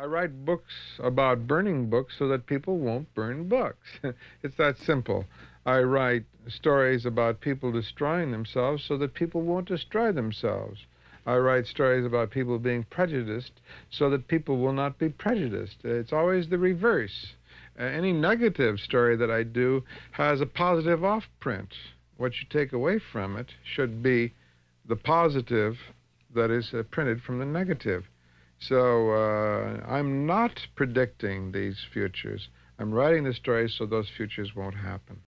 I write books about burning books so that people won't burn books. it's that simple. I write stories about people destroying themselves so that people won't destroy themselves. I write stories about people being prejudiced so that people will not be prejudiced. It's always the reverse. Uh, any negative story that I do has a positive off print. What you take away from it should be the positive that is uh, printed from the negative. So uh, I'm not predicting these futures. I'm writing the stories so those futures won't happen.